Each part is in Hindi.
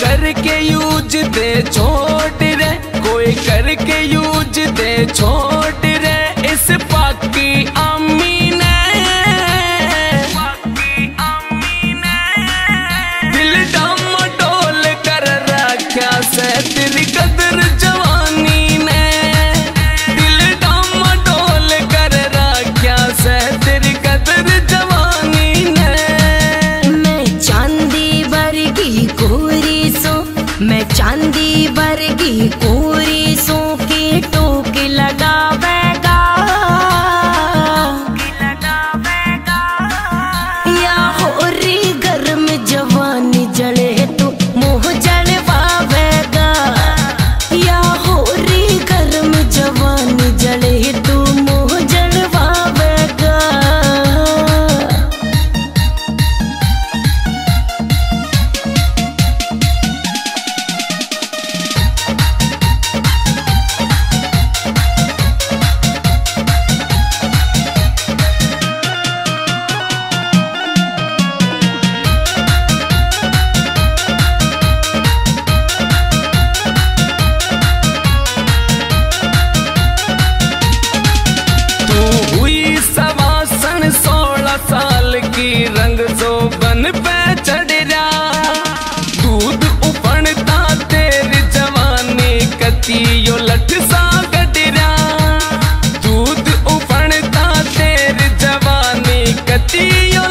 करके यूज़ दे छोड़ रे। कोई करके यूज़ दे छोड़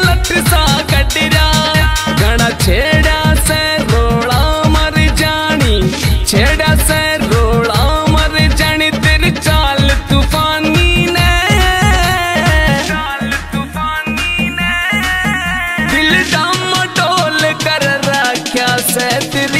लठ सा गडरा घना छेड़ा से रोड़ा मर जानी। छेड़ा से रोड़ा मर जानी, तेरी चाल तूफानी ने। चाल तूफानी ने। दिल दम डोल कर रखा से तेरी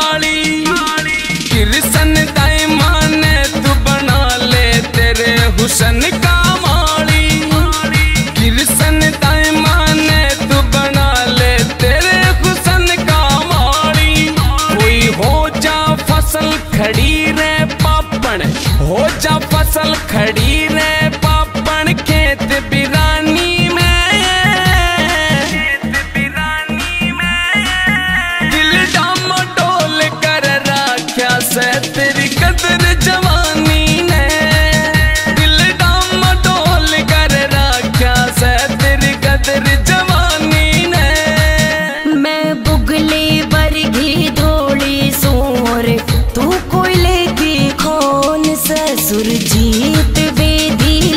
हुसन का माली। किरसन दाई माने तू बना ले, तेरे हुसन का माली। कोई हो जा फ़सल खड़ी रे पापड़ हो जा फ़सल खड़ी रे तू कोयले ससुर जीत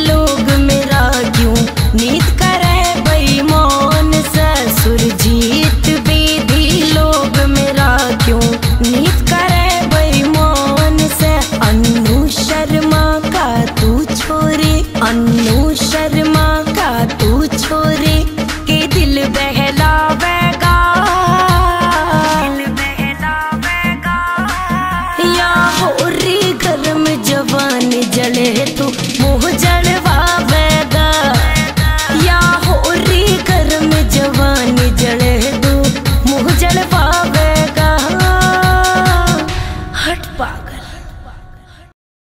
लोग मेरा क्यों? नीत करे बेईमान ससुर जीत वेदी लोग मेरा क्यों? नीत करे बेईमान से? अन्नू शर्मा का तू छोरे अन्नू शर्मा